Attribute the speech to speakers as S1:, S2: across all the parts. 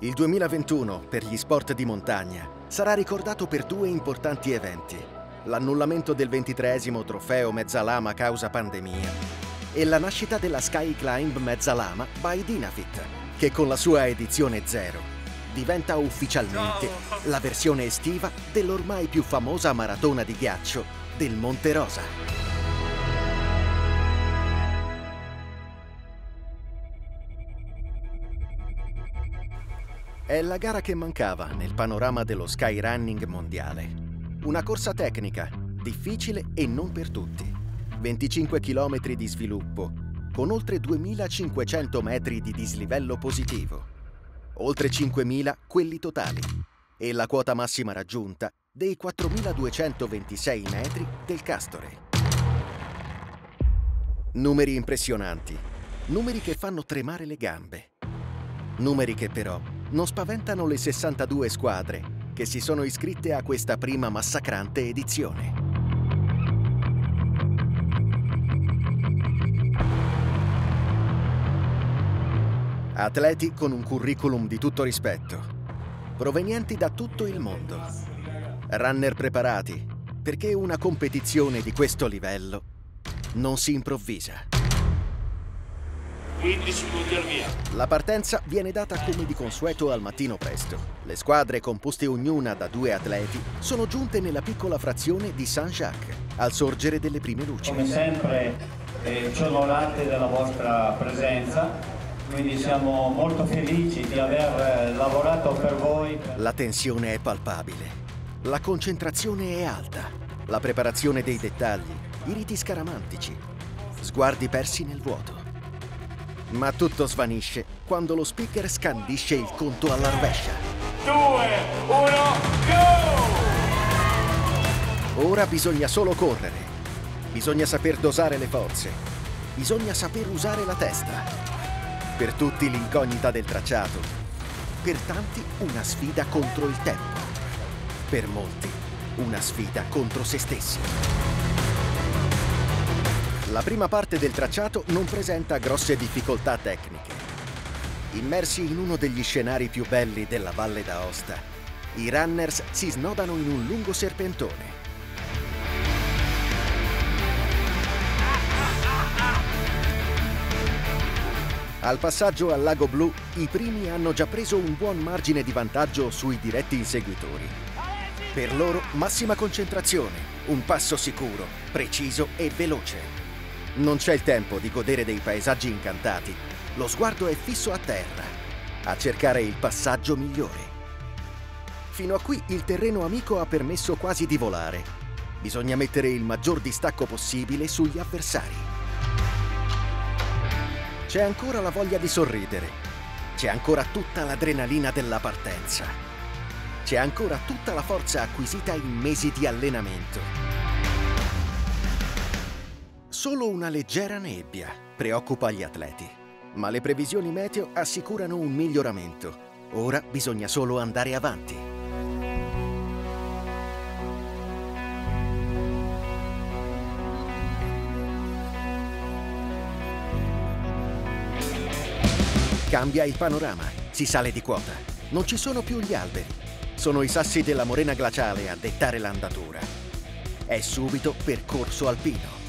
S1: Il 2021 per gli sport di montagna sarà ricordato per due importanti eventi. L'annullamento del ventitreesimo trofeo Mezzalama causa pandemia e la nascita della Sky Climb Mezzalama by Dinafit, che con la sua edizione zero diventa ufficialmente la versione estiva dell'ormai più famosa maratona di ghiaccio del Monte Rosa. È la gara che mancava nel panorama dello skyrunning mondiale. Una corsa tecnica, difficile e non per tutti. 25 km di sviluppo, con oltre 2500 metri di dislivello positivo, oltre 5000 quelli totali e la quota massima raggiunta dei 4226 metri del Castore. Numeri impressionanti, numeri che fanno tremare le gambe, numeri che però non spaventano le 62 squadre che si sono iscritte a questa prima massacrante edizione. Atleti con un curriculum di tutto rispetto, provenienti da tutto il mondo. Runner preparati, perché una competizione di questo livello non si improvvisa. 15 minuti al via. La partenza viene data come di consueto al mattino presto. Le squadre, composte ognuna da due atleti, sono giunte nella piccola frazione di Saint-Jacques, al sorgere delle prime luci.
S2: Come sempre eh, ci onorate della vostra presenza, quindi siamo molto felici di aver eh, lavorato per voi.
S1: La tensione è palpabile, la concentrazione è alta, la preparazione dei dettagli, i riti scaramantici, sguardi persi nel vuoto. Ma tutto svanisce quando lo speaker scandisce il conto alla rovescia. 2, 1, go! Ora bisogna solo correre. Bisogna saper dosare le forze. Bisogna saper usare la testa. Per tutti l'incognita del tracciato. Per tanti una sfida contro il tempo. Per molti una sfida contro se stessi. La prima parte del tracciato non presenta grosse difficoltà tecniche. Immersi in uno degli scenari più belli della Valle d'Aosta, i runners si snodano in un lungo serpentone. Al passaggio al Lago Blu, i primi hanno già preso un buon margine di vantaggio sui diretti inseguitori. Per loro massima concentrazione, un passo sicuro, preciso e veloce. Non c'è il tempo di godere dei paesaggi incantati. Lo sguardo è fisso a terra, a cercare il passaggio migliore. Fino a qui il terreno amico ha permesso quasi di volare. Bisogna mettere il maggior distacco possibile sugli avversari. C'è ancora la voglia di sorridere. C'è ancora tutta l'adrenalina della partenza. C'è ancora tutta la forza acquisita in mesi di allenamento. Solo una leggera nebbia preoccupa gli atleti, ma le previsioni meteo assicurano un miglioramento. Ora bisogna solo andare avanti. Cambia il panorama, si sale di quota. Non ci sono più gli alberi. Sono i sassi della morena glaciale a dettare l'andatura. È subito percorso alpino.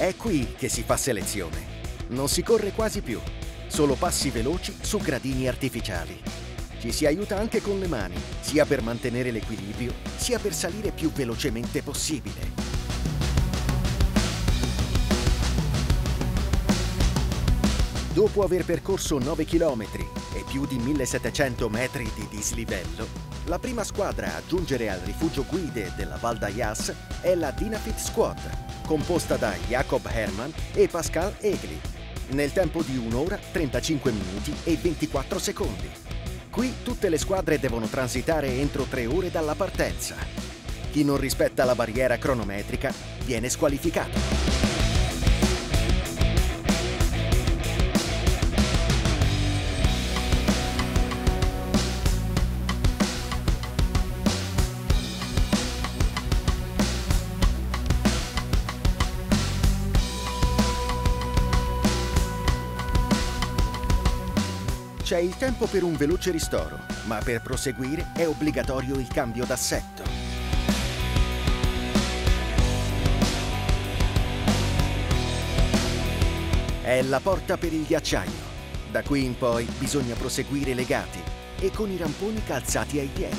S1: È qui che si fa selezione. Non si corre quasi più, solo passi veloci su gradini artificiali. Ci si aiuta anche con le mani, sia per mantenere l'equilibrio, sia per salire più velocemente possibile. Dopo aver percorso 9 km e più di 1700 metri di dislivello, la prima squadra a giungere al rifugio guide della Val d'Ayas è la Dinafit Squad, composta da Jacob Hermann e Pascal Egli, nel tempo di 1 ora 35 minuti e 24 secondi. Qui tutte le squadre devono transitare entro 3 ore dalla partenza. Chi non rispetta la barriera cronometrica viene squalificato. C'è il tempo per un veloce ristoro, ma per proseguire è obbligatorio il cambio d'assetto. È la porta per il ghiacciaio. Da qui in poi bisogna proseguire legati e con i ramponi calzati ai piedi.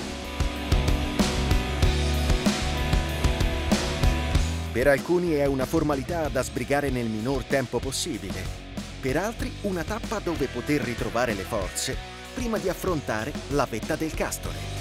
S1: Per alcuni è una formalità da sbrigare nel minor tempo possibile, per altri una tappa dove poter ritrovare le forze prima di affrontare la vetta del Castore.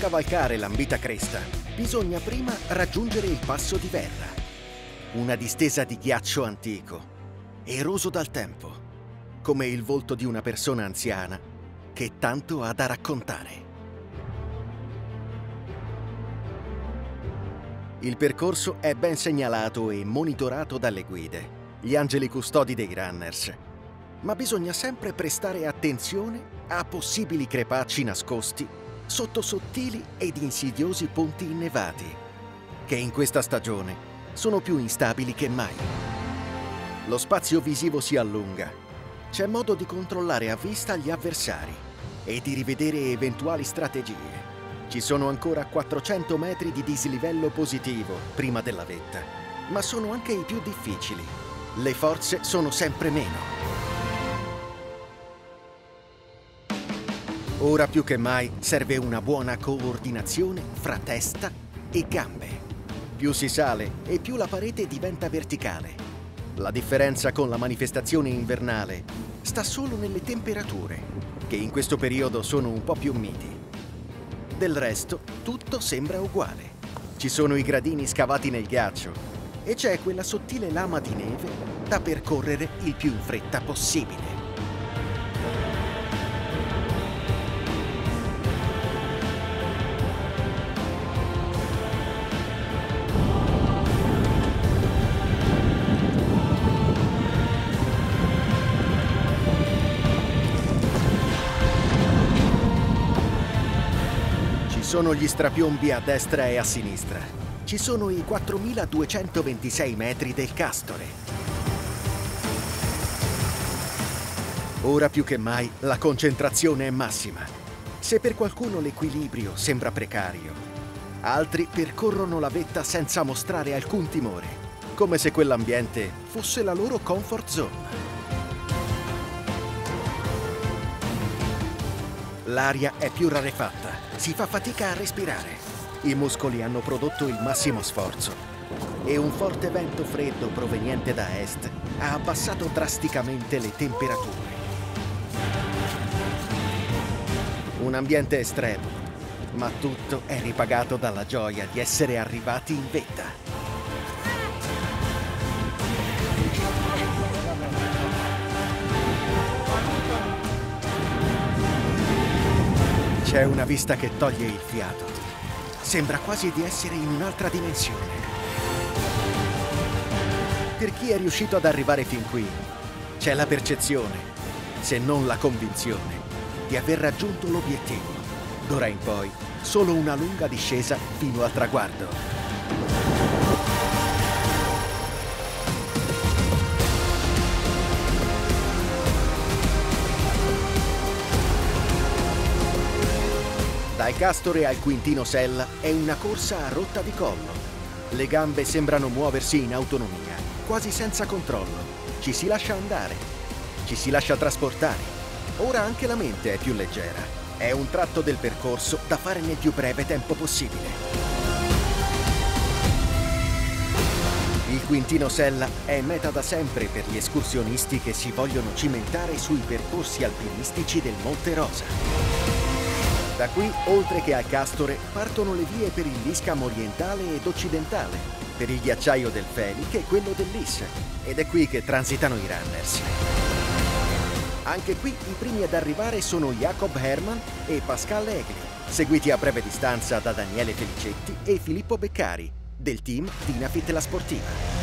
S1: Cavalcare l'ambita cresta, bisogna prima raggiungere il passo di Verra, una distesa di ghiaccio antico, eroso dal tempo, come il volto di una persona anziana che tanto ha da raccontare. Il percorso è ben segnalato e monitorato dalle guide, gli angeli custodi dei runners, ma bisogna sempre prestare attenzione a possibili crepacci nascosti sotto sottili ed insidiosi ponti innevati, che in questa stagione sono più instabili che mai. Lo spazio visivo si allunga. C'è modo di controllare a vista gli avversari e di rivedere eventuali strategie. Ci sono ancora 400 metri di dislivello positivo prima della vetta, ma sono anche i più difficili. Le forze sono sempre meno. Ora più che mai serve una buona coordinazione fra testa e gambe. Più si sale e più la parete diventa verticale. La differenza con la manifestazione invernale sta solo nelle temperature, che in questo periodo sono un po' più miti. Del resto, tutto sembra uguale. Ci sono i gradini scavati nel ghiaccio e c'è quella sottile lama di neve da percorrere il più in fretta possibile. Sono gli strapiombi a destra e a sinistra. Ci sono i 4226 metri del Castore. Ora più che mai la concentrazione è massima. Se per qualcuno l'equilibrio sembra precario, altri percorrono la vetta senza mostrare alcun timore, come se quell'ambiente fosse la loro comfort zone. L'aria è più rarefatta, si fa fatica a respirare. I muscoli hanno prodotto il massimo sforzo e un forte vento freddo proveniente da est ha abbassato drasticamente le temperature. Un ambiente estremo, ma tutto è ripagato dalla gioia di essere arrivati in vetta. C'è una vista che toglie il fiato. Sembra quasi di essere in un'altra dimensione. Per chi è riuscito ad arrivare fin qui, c'è la percezione, se non la convinzione, di aver raggiunto l'obiettivo. D'ora in poi, solo una lunga discesa fino al traguardo. Dal Castore al Quintino Sella è una corsa a rotta di collo. Le gambe sembrano muoversi in autonomia, quasi senza controllo. Ci si lascia andare, ci si lascia trasportare. Ora anche la mente è più leggera. È un tratto del percorso da fare nel più breve tempo possibile. Il Quintino Sella è meta da sempre per gli escursionisti che si vogliono cimentare sui percorsi alpinistici del Monte Rosa. Da qui, oltre che al Castore, partono le vie per il Liscam orientale ed occidentale, per il ghiacciaio del Fenic e quello dell'Is, ed è qui che transitano i runners. Anche qui i primi ad arrivare sono Jacob Hermann e Pascal Egli, seguiti a breve distanza da Daniele Felicetti e Filippo Beccari, del team Dinafit La Sportiva.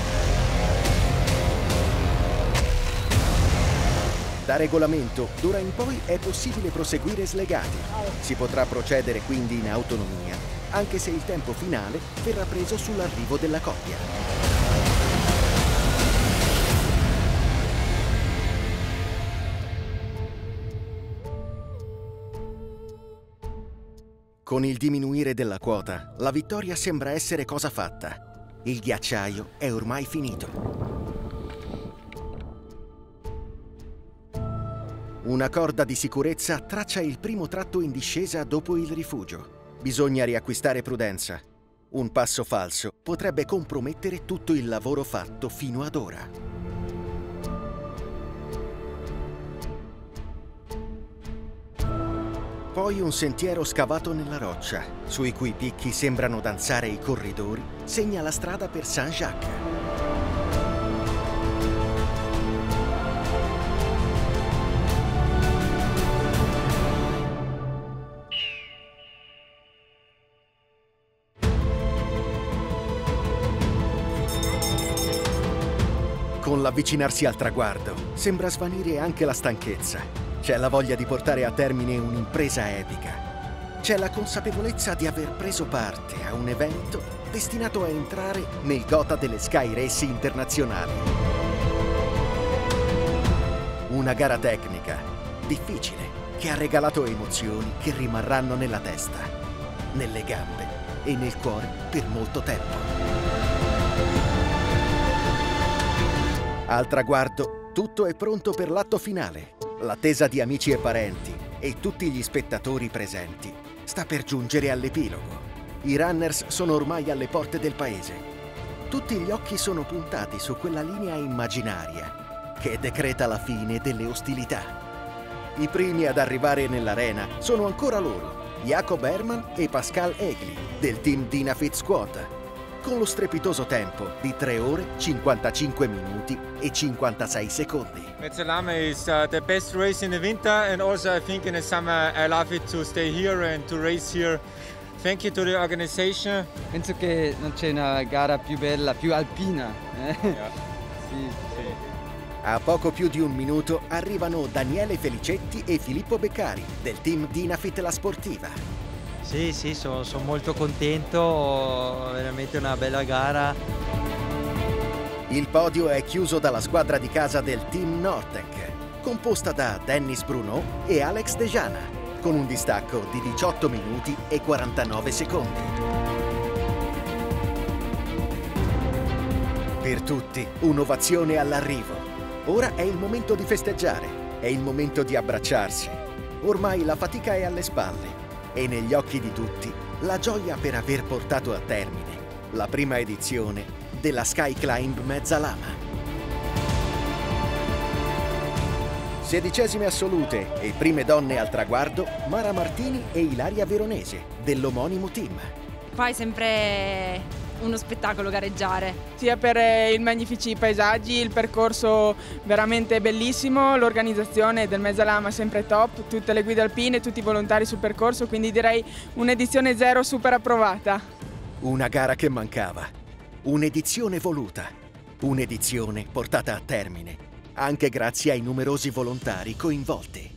S1: Da regolamento, d'ora in poi è possibile proseguire slegati. Si potrà procedere quindi in autonomia, anche se il tempo finale verrà preso sull'arrivo della coppia. Con il diminuire della quota, la vittoria sembra essere cosa fatta. Il ghiacciaio è ormai finito. Una corda di sicurezza traccia il primo tratto in discesa dopo il rifugio. Bisogna riacquistare prudenza. Un passo falso potrebbe compromettere tutto il lavoro fatto fino ad ora. Poi un sentiero scavato nella roccia, sui cui picchi sembrano danzare i corridori, segna la strada per Saint-Jacques. L'avvicinarsi al traguardo, sembra svanire anche la stanchezza c'è la voglia di portare a termine un'impresa epica. C'è la consapevolezza di aver preso parte a un evento destinato a entrare nel gota delle Sky Race internazionali. Una gara tecnica, difficile, che ha regalato emozioni che rimarranno nella testa, nelle gambe e nel cuore per molto tempo. Al traguardo, tutto è pronto per l'atto finale L'attesa di amici e parenti e tutti gli spettatori presenti sta per giungere all'epilogo. I runners sono ormai alle porte del paese. Tutti gli occhi sono puntati su quella linea immaginaria che decreta la fine delle ostilità. I primi ad arrivare nell'arena sono ancora loro, Jacob Hermann e Pascal Egli, del team Dinafit Squad, con lo strepitoso tempo di 3 ore 55 minuti e 56 secondi.
S3: Mezzalama is uh, the best race in the winter and also I think in the summer I love it to stay here and to race here. Thank you to the organization.
S4: Penso che non c'è una gara più bella, più alpina. Eh? Yeah.
S1: sì. sì. A poco più di un minuto arrivano Daniele Felicetti e Filippo Beccari del team Dinafit La Sportiva.
S5: Sì, sì, sono, sono molto contento, veramente una bella gara.
S1: Il podio è chiuso dalla squadra di casa del team Nortec, composta da Dennis Bruno e Alex Dejana, con un distacco di 18 minuti e 49 secondi. Per tutti, un'ovazione all'arrivo. Ora è il momento di festeggiare, è il momento di abbracciarsi. Ormai la fatica è alle spalle e negli occhi di tutti la gioia per aver portato a termine la prima edizione della Sky Climb Mezzalama. Sedicesime assolute e prime donne al traguardo Mara Martini e Ilaria Veronese dell'omonimo team.
S6: È sempre uno spettacolo gareggiare.
S7: Sia per eh, i magnifici paesaggi, il percorso veramente bellissimo, l'organizzazione del Mezzalama sempre top, tutte le guide alpine, tutti i volontari sul percorso, quindi direi un'edizione zero super approvata.
S1: Una gara che mancava, un'edizione voluta, un'edizione portata a termine, anche grazie ai numerosi volontari coinvolti.